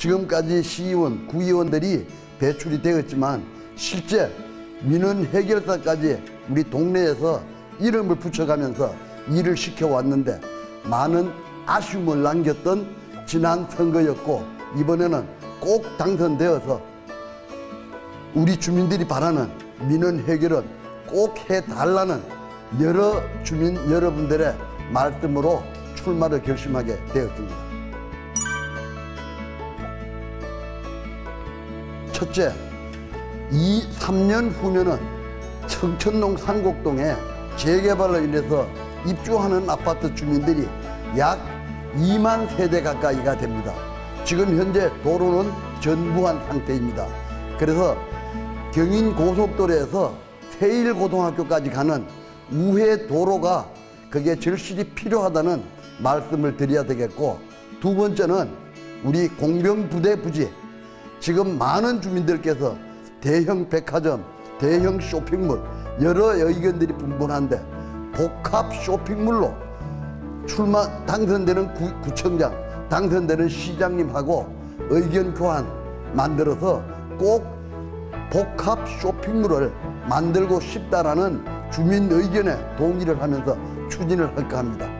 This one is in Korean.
지금까지 시의원, 구의원들이 배출이 되었지만 실제 민원 해결사까지 우리 동네에서 이름을 붙여가면서 일을 시켜왔는데 많은 아쉬움을 남겼던 지난 선거였고 이번에는 꼭 당선되어서 우리 주민들이 바라는 민원 해결은 꼭 해달라는 여러 주민 여러분들의 말씀으로 출마를 결심하게 되었습니다. 첫째, 이 3년 후면은 청천동 산곡동에 재개발로 인해서 입주하는 아파트 주민들이 약 2만 세대 가까이가 됩니다. 지금 현재 도로는 전부한 상태입니다. 그래서 경인 고속도로에서 세일 고등학교까지 가는 우회 도로가 그게 절실히 필요하다는 말씀을 드려야 되겠고 두 번째는 우리 공병부대 부지 지금 많은 주민들께서 대형 백화점, 대형 쇼핑몰 여러 의견들이 분분한데 복합 쇼핑몰로 출마 당선되는 구, 구청장, 당선되는 시장님하고 의견 교환 만들어서 꼭 복합 쇼핑몰을 만들고 싶다라는 주민 의견에 동의를 하면서 추진을 할까 합니다.